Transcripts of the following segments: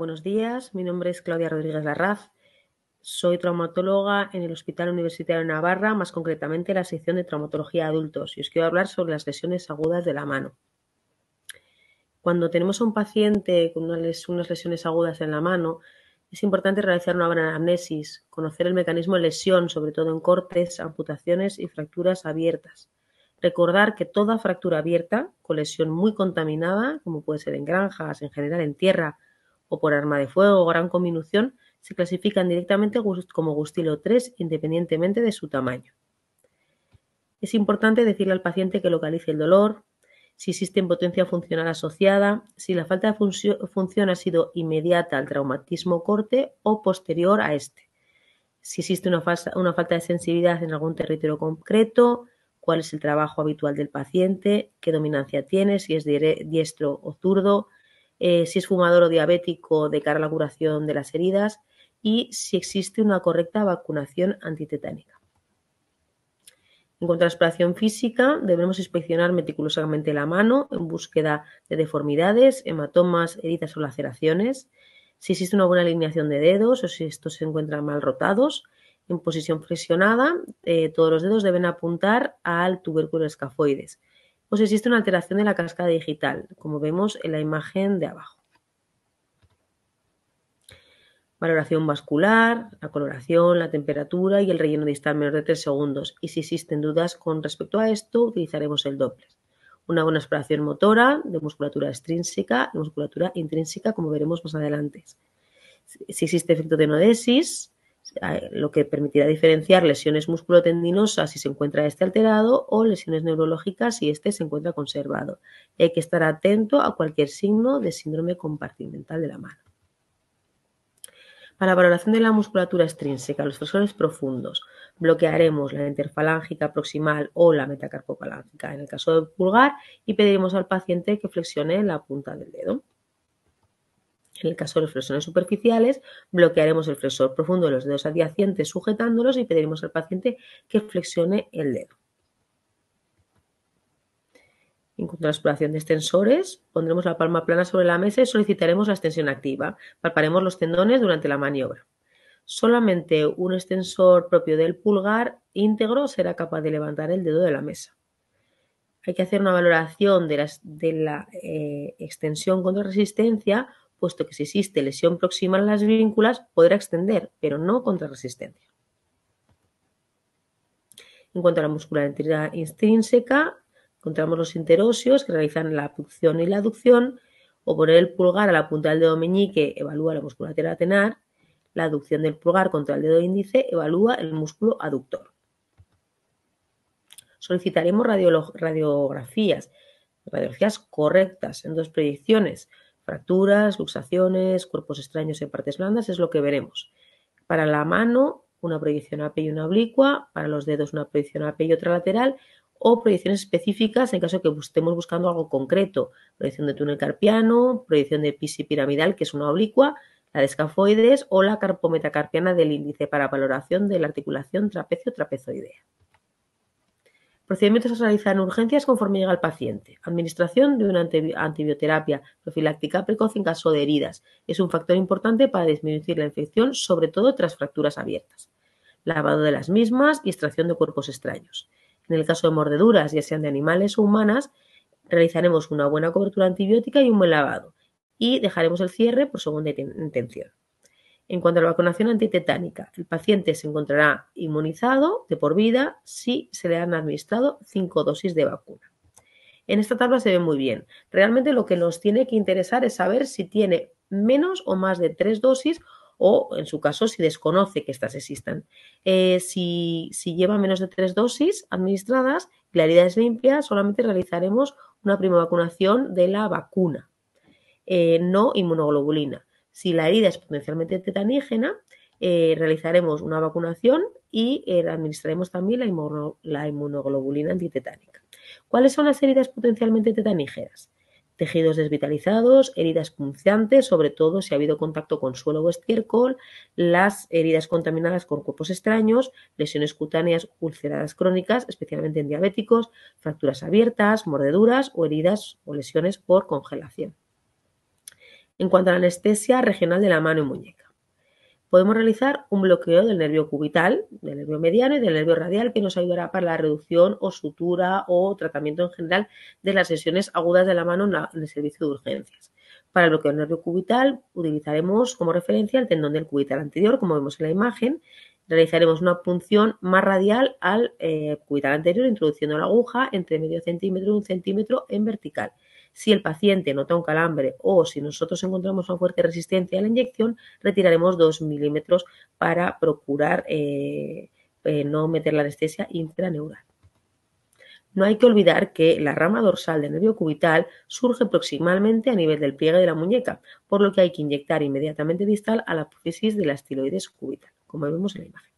buenos días. Mi nombre es Claudia Rodríguez Larraz. Soy traumatóloga en el Hospital Universitario de Navarra, más concretamente en la sección de traumatología de adultos, y os quiero hablar sobre las lesiones agudas de la mano. Cuando tenemos a un paciente con unas lesiones agudas en la mano, es importante realizar una buena anamnesis, conocer el mecanismo de lesión, sobre todo en cortes, amputaciones y fracturas abiertas. Recordar que toda fractura abierta, con lesión muy contaminada, como puede ser en granjas, en general en tierra o por arma de fuego o gran combinación, se clasifican directamente como gustilo 3 independientemente de su tamaño. Es importante decirle al paciente que localice el dolor, si existe impotencia funcional asociada, si la falta de función ha sido inmediata al traumatismo corte o posterior a este, si existe una falta de sensibilidad en algún territorio concreto, cuál es el trabajo habitual del paciente, qué dominancia tiene, si es diestro o zurdo, eh, si es fumador o diabético de cara a la curación de las heridas y si existe una correcta vacunación antitetánica. En cuanto a la exploración física, debemos inspeccionar meticulosamente la mano en búsqueda de deformidades, hematomas, heridas o laceraciones, si existe una buena alineación de dedos o si estos se encuentran mal rotados. En posición flexionada, eh, todos los dedos deben apuntar al tubérculo escafoides o si existe una alteración de la cascada digital, como vemos en la imagen de abajo. Valoración vascular, la coloración, la temperatura y el relleno distal menor de 3 segundos. Y si existen dudas con respecto a esto, utilizaremos el Doppler. Una buena exploración motora de musculatura extrínseca y musculatura intrínseca, como veremos más adelante. Si existe efecto de nodesis, lo que permitirá diferenciar lesiones musculotendinosas si se encuentra este alterado o lesiones neurológicas si este se encuentra conservado. hay que estar atento a cualquier signo de síndrome compartimental de la mano. Para valoración de la musculatura extrínseca, los flexores profundos, bloquearemos la interfalángica proximal o la metacarpopalángica en el caso del pulgar y pediremos al paciente que flexione la punta del dedo. En el caso de los flexones superficiales, bloquearemos el flexor profundo de los dedos adyacentes sujetándolos y pediremos al paciente que flexione el dedo. En cuanto a la exploración de extensores, pondremos la palma plana sobre la mesa y solicitaremos la extensión activa. Palparemos los tendones durante la maniobra. Solamente un extensor propio del pulgar íntegro será capaz de levantar el dedo de la mesa. Hay que hacer una valoración de la, eh, extensión contra resistencia puesto que si existe lesión proximal en las vínculas, podrá extender, pero no contra resistencia. En cuanto a la musculatura intrínseca, encontramos los interóseos que realizan la abducción y la aducción, o poner el pulgar a la punta del dedo meñique evalúa la musculatura tenar, la aducción del pulgar contra el dedo índice evalúa el músculo aductor. Solicitaremos radiografías, radiografías correctas en dos proyecciones, Fracturas, luxaciones, cuerpos extraños en partes blandas es lo que veremos. Para la mano, una proyección AP y una oblicua, para los dedos una proyección AP y otra lateral, o proyecciones específicas en caso que estemos buscando algo concreto. Proyección de túnel carpiano, proyección de pisi piramidal, que es una oblicua, la de escafoides o la carpometacarpiana del índice para valoración de la articulación trapecio-trapezoidea. Procedimientos a realizar en urgencias conforme llega el paciente. Administración de una antibioterapia profiláctica precoz en caso de heridas. Es un factor importante para disminuir la infección, sobre todo tras fracturas abiertas. Lavado de las mismas y extracción de cuerpos extraños. En el caso de mordeduras, ya sean de animales o humanas, realizaremos una buena cobertura antibiótica y un buen lavado. Y dejaremos el cierre por segunda intención. En cuanto a la vacunación antitetánica, el paciente se encontrará inmunizado de por vida si se le han administrado cinco dosis de vacuna. En esta tabla se ve muy bien. Realmente lo que nos tiene que interesar es saber si tiene menos o más de tres dosis o, en su caso, si desconoce que estas existan. Eh, si, lleva menos de tres dosis administradas la herida es limpia, solamente realizaremos una prima vacunación de la vacuna, eh, no inmunoglobulina. Si la herida es potencialmente tetanígena, eh, realizaremos una vacunación y eh, administraremos también la, inmunoglobulina antitetánica. ¿Cuáles son las heridas potencialmente tetanígenas? Tejidos desvitalizados, heridas punzantes, sobre todo si ha habido contacto con suelo o estiércol, las heridas contaminadas con cuerpos extraños, lesiones cutáneas ulceradas crónicas, especialmente en diabéticos, fracturas abiertas, mordeduras o heridas o lesiones por congelación. En cuanto a la anestesia regional de la mano y muñeca, podemos realizar un bloqueo del nervio cubital, del nervio mediano y del nervio radial que nos ayudará para la reducción o sutura o tratamiento en general de las lesiones agudas de la mano en el servicio de urgencias. Para el bloqueo del nervio cubital utilizaremos como referencia el tendón del cubital anterior, como vemos en la imagen. Realizaremos una punción más radial al eh, cubital anterior, introduciendo la aguja entre medio centímetro y un centímetro en vertical. Si el paciente nota un calambre o si nosotros encontramos una fuerte resistencia a la inyección, retiraremos 2 milímetros para procurar eh, eh, no meter la anestesia intraneural. No hay que olvidar que la rama dorsal del nervio cubital surge proximalmente a nivel del pliegue de la muñeca, por lo que hay que inyectar inmediatamente distal a la apófisis de la estiloides cubital, como vemos en la imagen.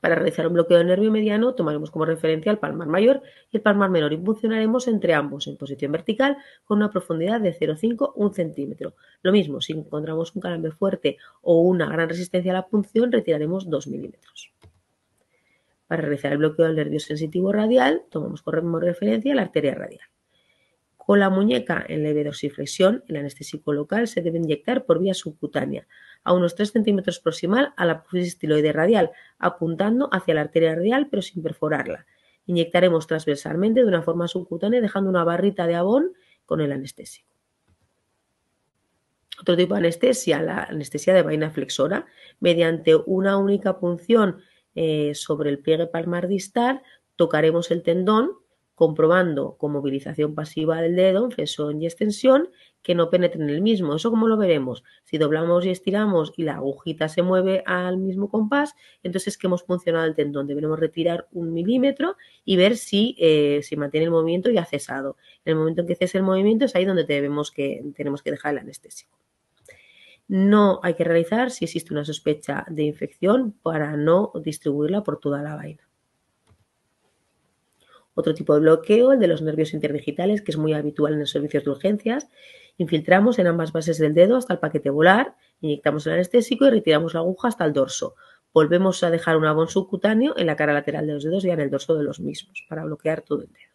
Para realizar un bloqueo del nervio mediano tomaremos como referencia el palmar mayor y el palmar menor y funcionaremos entre ambos en posición vertical con una profundidad de 0,5 1 centímetro. Lo mismo, si encontramos un calambre fuerte o una gran resistencia a la punción, retiraremos 2 milímetros. Para realizar el bloqueo del nervio sensitivo radial, tomamos como referencia la arteria radial. Con la muñeca en leve dorsiflexión, el anestésico local se debe inyectar por vía subcutánea, a unos 3 centímetros proximal a la apófisis estiloide radial, apuntando hacia la arteria radial pero sin perforarla. Inyectaremos transversalmente de una forma subcutánea dejando una barrita de abón con el anestésico. Otro tipo de anestesia, la anestesia de vaina flexora, mediante una única punción eh, sobre el pliegue palmar distal, tocaremos el tendón comprobando con movilización pasiva del dedo en flexión y extensión que no penetre en el mismo. ¿Eso cómo lo veremos? Si doblamos y estiramos y la agujita se mueve al mismo compás, entonces es que hemos funcionado el tendón. Debemos retirar un milímetro y ver si eh, se mantiene el movimiento y ha cesado. En el momento en que cese el movimiento es ahí donde debemos que, tenemos que dejar el anestésico. No hay que realizar si existe una sospecha de infección para no distribuirla por toda la vaina. Otro tipo de bloqueo, el de los nervios interdigitales, que es muy habitual en los servicios de urgencias. Infiltramos en ambas bases del dedo hasta el paquete volar, inyectamos el anestésico y retiramos la aguja hasta el dorso. Volvemos a dejar un abón subcutáneo en la cara lateral de los dedos y en el dorso de los mismos para bloquear todo el dedo.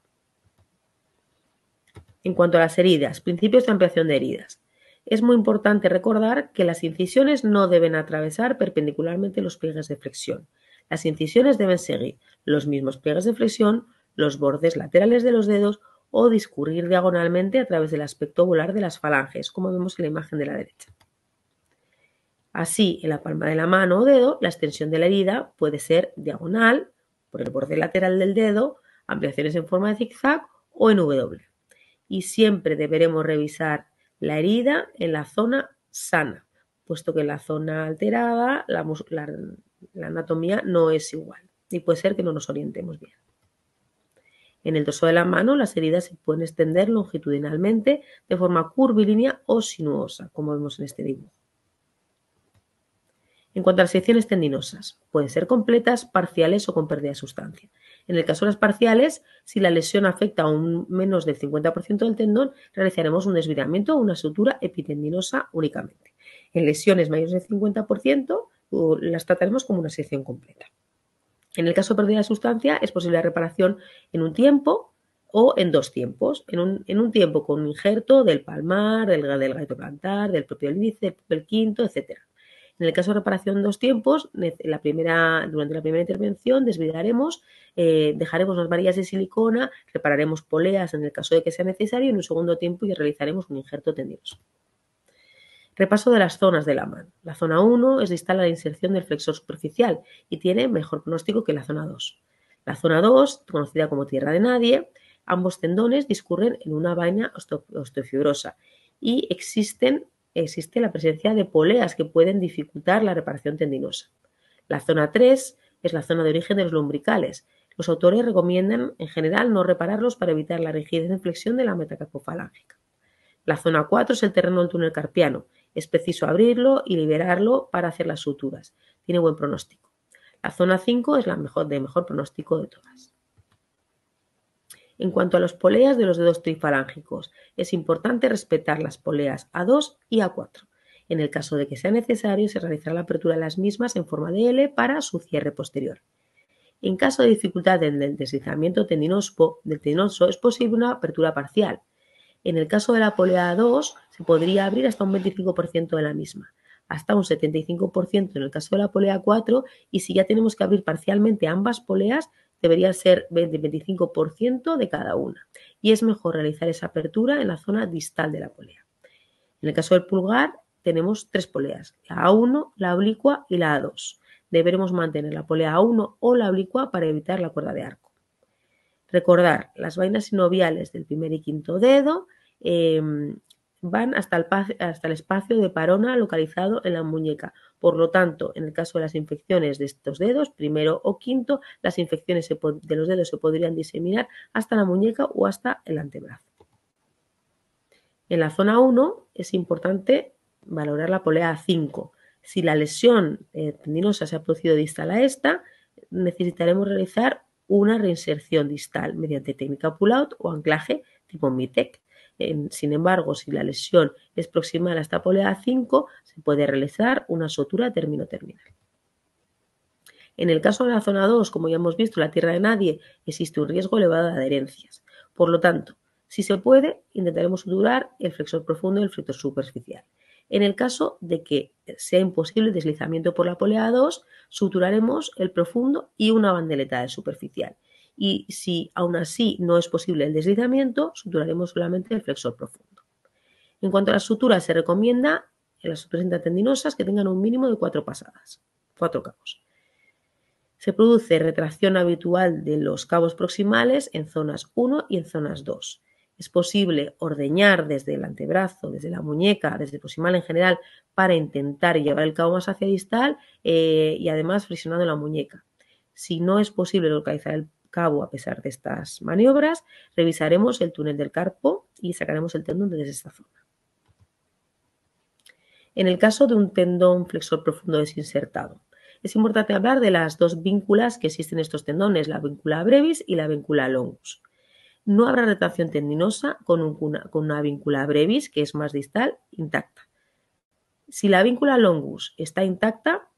En cuanto a las heridas, principios de ampliación de heridas. Es muy importante recordar que las incisiones no deben atravesar perpendicularmente los pliegues de flexión. Las incisiones deben seguir los mismos pliegues de flexión, los bordes laterales de los dedos o discurrir diagonalmente a través del aspecto volar de las falanges, como vemos en la imagen de la derecha. Así, en la palma de la mano o dedo, la extensión de la herida puede ser diagonal, por el borde lateral del dedo, ampliaciones en forma de zigzag o en W. Y siempre deberemos revisar la herida en la zona sana, puesto que en la zona alterada la, la anatomía no es igual y puede ser que no nos orientemos bien. En el dorso de la mano las heridas se pueden extender longitudinalmente de forma curvilínea o sinuosa, como vemos en este dibujo. En cuanto a las secciones tendinosas, pueden ser completas, parciales o con pérdida de sustancia. En el caso de las parciales, si la lesión afecta a un menos del 50% del tendón, realizaremos un desviramiento o una sutura epitendinosa únicamente. En lesiones mayores del 50%, las trataremos como una sección completa. En el caso de pérdida de sustancia, es posible la reparación en un tiempo o en dos tiempos. En un, tiempo con un injerto del palmar, del, del gaito plantar, del propio índice, del quinto, etc. En el caso de reparación en dos tiempos, durante la primera intervención desvidaremos, eh, dejaremos las varillas de silicona, repararemos poleas en el caso de que sea necesario y en un segundo tiempo y realizaremos un injerto tendinoso. Repaso de las zonas de la mano. La zona 1 es distal a la inserción del flexor superficial y tiene mejor pronóstico que la zona 2. La zona 2, conocida como tierra de nadie, ambos tendones discurren en una vaina osteofibrosa y existe la presencia de poleas que pueden dificultar la reparación tendinosa. La zona 3 es la zona de origen de los lumbricales. Los autores recomiendan en general no repararlos para evitar la rigidez en flexión de la metacarpofalángica. La zona 4 es el terreno del túnel carpiano es preciso abrirlo y liberarlo para hacer las suturas. Tiene buen pronóstico. La zona 5 es la mejor, de mejor pronóstico de todas. En cuanto a las poleas de los dedos trifalángicos, es importante respetar las poleas A2 y A4. En el caso de que sea necesario, se realizará la apertura de las mismas en forma de L para su cierre posterior. En caso de dificultad en el deslizamiento tendinoso, del tendinoso, es posible una apertura parcial. En el caso de la polea 2, se podría abrir hasta un 25% de la misma, hasta un 75% en el caso de la polea 4 y si ya tenemos que abrir parcialmente ambas poleas, debería ser 20-25% de cada una. Y es mejor realizar esa apertura en la zona distal de la polea. En el caso del pulgar, tenemos tres poleas, la A1, la oblicua y la A2. Deberemos mantener la polea A1 o la oblicua para evitar la cuerda de arco. Recordar, las vainas sinoviales del primer y quinto dedo em, van hasta el, hasta el, espacio de parona localizado en la muñeca. Por lo tanto, en el caso de las infecciones de estos dedos, primero o quinto, las infecciones de los dedos se podrían diseminar hasta la muñeca o hasta el antebrazo. En la zona 1 es importante valorar la polea 5. Si la lesión eh, tendinosa se ha producido distal a esta, necesitaremos realizar una reinserción distal mediante técnica pull-out o anclaje tipo MITEC. sin embargo, si la lesión es proximal a esta polea 5, se puede realizar una sutura término-terminal. En el caso de la zona 2, como ya hemos visto, la tierra de nadie, existe un riesgo elevado de adherencias. Por lo tanto, si se puede, intentaremos suturar el flexor profundo y el flexor superficial. En el caso de que sea imposible el deslizamiento por la polea 2, suturaremos el profundo y una bandeleta del superficial. Y si aún así no es posible el deslizamiento, suturaremos solamente el flexor profundo. En cuanto a las suturas, se recomienda en las suturas tendinosas que tengan un mínimo de cuatro pasadas, cuatro cabos. Se produce retracción habitual de los cabos proximales en zonas 1 y en zonas 2 es posible ordeñar desde el antebrazo, desde la muñeca, desde el proximal en general, para intentar llevar el cabo más hacia distal eh, y además flexionando la muñeca. Si no es posible localizar el cabo a pesar de estas maniobras, revisaremos el túnel del carpo y sacaremos el tendón desde esta zona. En el caso de un tendón flexor profundo desinsertado, es importante hablar de las dos vínculas que existen en estos tendones, la víncula brevis y la víncula longus. No habrá retracción tendinosa con, una víncula brevis, que es más distal, intacta. Si la víncula longus está intacta,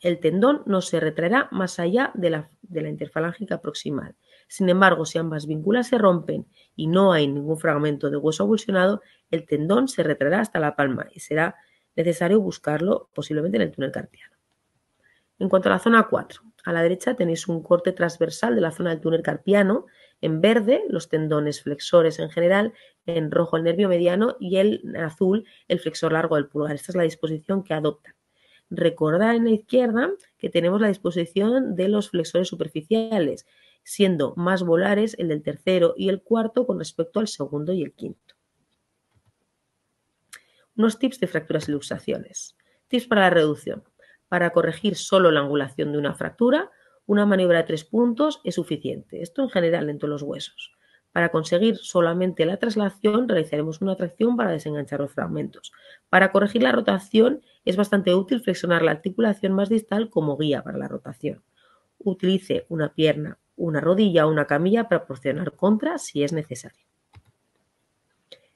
el tendón no se retraerá más allá de la, de la interfalángica proximal. Sin embargo, si ambas vínculas se rompen y no hay ningún fragmento de hueso avulsionado, el tendón se retraerá hasta la palma y será necesario buscarlo posiblemente en el túnel carpiano. En cuanto a la zona 4, a la derecha tenéis un corte transversal de la zona del túnel carpiano en verde los tendones flexores en general, en rojo el nervio mediano y en azul el flexor largo del pulgar. Esta es la disposición que adoptan. Recordad en la izquierda que tenemos la disposición de los flexores superficiales, siendo más volares el del tercero y el cuarto con respecto al segundo y el quinto. Unos tips de fracturas y luxaciones. Tips para la reducción. Para corregir solo la angulación de una fractura, una maniobra de tres puntos es suficiente. Esto en general en todos los huesos. Para conseguir solamente la traslación realizaremos una tracción para desenganchar los fragmentos. Para corregir la rotación es bastante útil flexionar la articulación más distal como guía para la rotación. Utilice una pierna, una rodilla o una camilla para proporcionar contra si es necesario.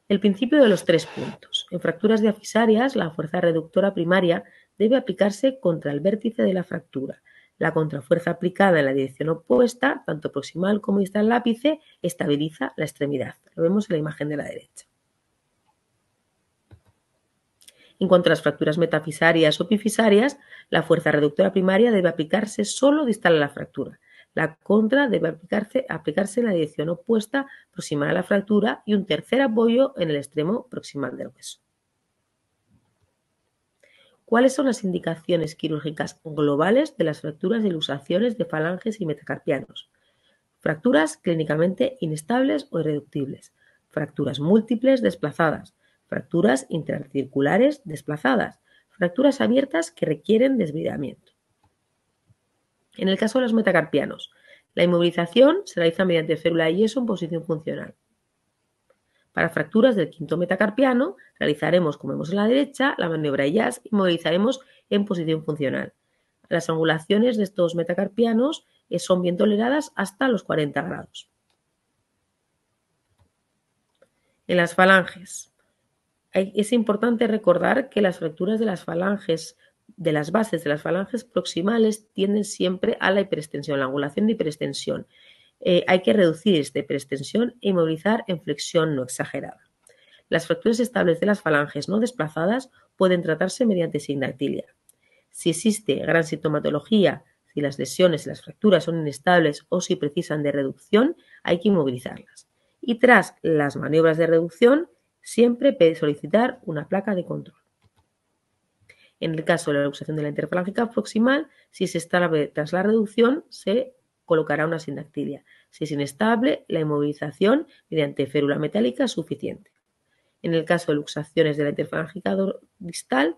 El principio de los tres puntos. En fracturas diafisarias, la fuerza reductora primaria debe aplicarse contra el vértice de la fractura la contrafuerza aplicada en la dirección opuesta, tanto proximal como distal al ápice, estabiliza la extremidad. Lo vemos en la imagen de la derecha. En cuanto a las fracturas metafisarias o pifisarias, la fuerza reductora primaria debe aplicarse solo distal a la fractura. La contra debe aplicarse, aplicarse en la dirección opuesta, proximal a la fractura, y un tercer apoyo en el extremo proximal del hueso. ¿Cuáles son las indicaciones quirúrgicas globales de las fracturas y ilusaciones de falanges y metacarpianos? Fracturas clínicamente inestables o irreductibles, fracturas múltiples desplazadas, fracturas intercirculares desplazadas, fracturas abiertas que requieren desvidamiento. En el caso de los metacarpianos, la inmovilización se realiza mediante férula de yeso en posición funcional. Para fracturas del quinto metacarpiano, realizaremos, como vemos en la derecha, la maniobra jazz y movilizaremos en posición funcional. Las angulaciones de estos metacarpianos eh, son bien toleradas hasta los 40 grados. En las falanges. Es importante recordar que las fracturas de las falanges, de las bases de las falanges proximales, tienden siempre a la hiperextensión, la angulación de hiperextensión. Eh, hay que reducir esta hiperextensión e inmovilizar en flexión no exagerada. Las fracturas estables de las falanges no desplazadas pueden tratarse mediante sindactilia. Si existe gran sintomatología, si las lesiones y las fracturas son inestables o si precisan de reducción, hay que inmovilizarlas. Y tras las maniobras de reducción, siempre solicitar una placa de control. En el caso de la luxación de la interfalángica proximal, si se estable tras la reducción, se colocará una sindactilia. Si es inestable, la inmovilización mediante férula metálica es suficiente. En el caso de luxaciones de la interfalángica distal,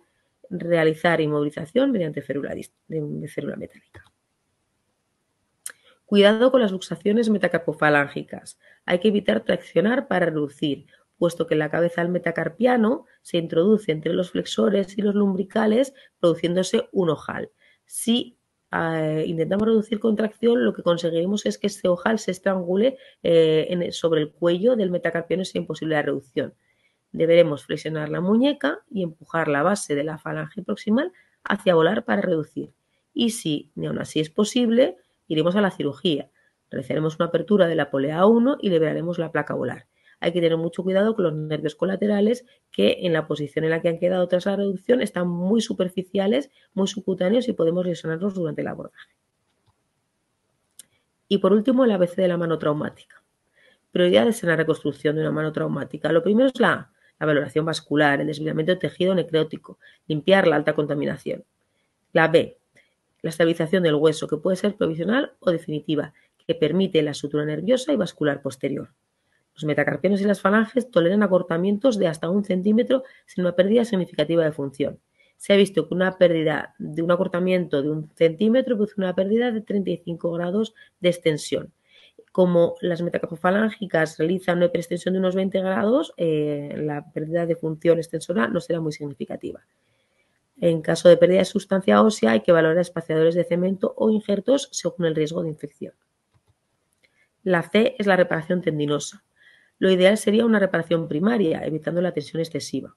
realizar inmovilización mediante férula, de férula metálica. Cuidado con las luxaciones metacarpofalángicas. Hay que evitar traccionar para reducir, puesto que la cabeza del metacarpiano se introduce entre los flexores y los lumbricales, produciéndose un ojal. Si eh, intentamos reducir contracción, lo que conseguiremos es que este ojal se estrangule eh, sobre el cuello del metacarpiano y sea imposible la reducción. Deberemos flexionar la muñeca y empujar la base de la falange proximal hacia volar para reducir. Y si ni aún así es posible, iremos a la cirugía. Realizaremos una apertura de la polea 1 y liberaremos la placa volar. Hay que tener mucho cuidado con los nervios colaterales que en la posición en la que han quedado tras la reducción están muy superficiales, muy subcutáneos y podemos lesionarlos durante el abordaje. Y por último, el ABC de la mano traumática. Prioridades en la reconstrucción de una mano traumática. Lo primero es la, valoración vascular, el desviamiento de tejido necrótico, limpiar la alta contaminación. La B, la estabilización del hueso, que puede ser provisional o definitiva, que permite la sutura nerviosa y vascular posterior. Los metacarpianos y las falanges toleran acortamientos de hasta un centímetro sin una pérdida significativa de función. Se ha visto que una pérdida de un acortamiento de un centímetro produce una pérdida de 35 grados de extensión. Como las metacarpofalángicas realizan una hiperextensión de unos 20 grados, eh, la pérdida de función extensora no será muy significativa. En caso de pérdida de sustancia ósea, hay que valorar espaciadores de cemento o injertos según el riesgo de infección. La C es la reparación tendinosa. Lo ideal sería una reparación primaria, evitando la tensión excesiva.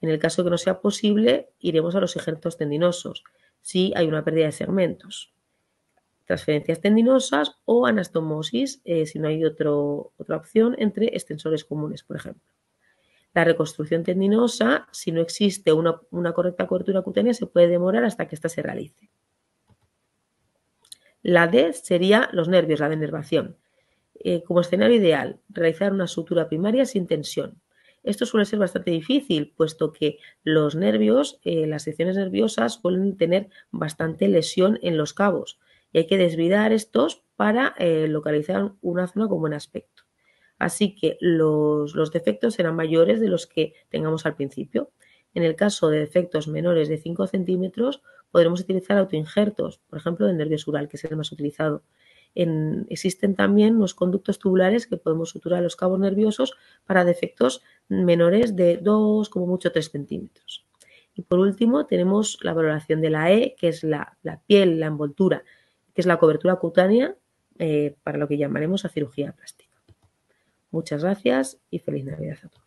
En el caso que no sea posible, iremos a los injertos tendinosos, si hay una pérdida de segmentos. Transferencias tendinosas o anastomosis, eh, si no hay otra opción, entre extensores comunes, por ejemplo. La reconstrucción tendinosa, si no existe una, una correcta cobertura cutánea, se puede demorar hasta que ésta se realice. La D sería los nervios, la denervación. Eh, como escenario ideal, realizar una sutura primaria sin tensión. Esto suele ser bastante difícil, puesto que los nervios, eh, las secciones nerviosas suelen tener bastante lesión en los cabos y hay que desvidar estos para eh, localizar una zona con buen aspecto. Así que los, los defectos serán mayores de los que tengamos al principio. En el caso de defectos menores de 5 centímetros, podremos utilizar autoinjertos, por ejemplo, del nervio sural, que es el más utilizado existen también los conductos tubulares que podemos suturar los cabos nerviosos para defectos menores de 2, como mucho 3 centímetros. Y por último tenemos la valoración de la E, que es la, piel, la envoltura, que es la cobertura cutánea eh, para lo que llamaremos a cirugía plástica. Muchas gracias y feliz Navidad a todos.